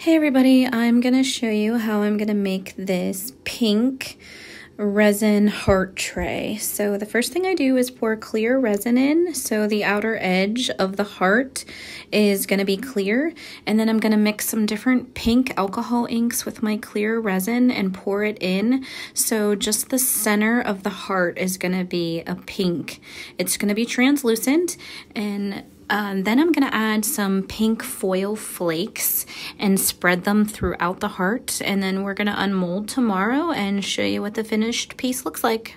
Hey everybody, I'm going to show you how I'm going to make this pink resin heart tray. So the first thing I do is pour clear resin in so the outer edge of the heart is going to be clear and then I'm going to mix some different pink alcohol inks with my clear resin and pour it in so just the center of the heart is going to be a pink. It's going to be translucent and um, then I'm going to add some pink foil flakes and spread them throughout the heart. And then we're going to unmold tomorrow and show you what the finished piece looks like.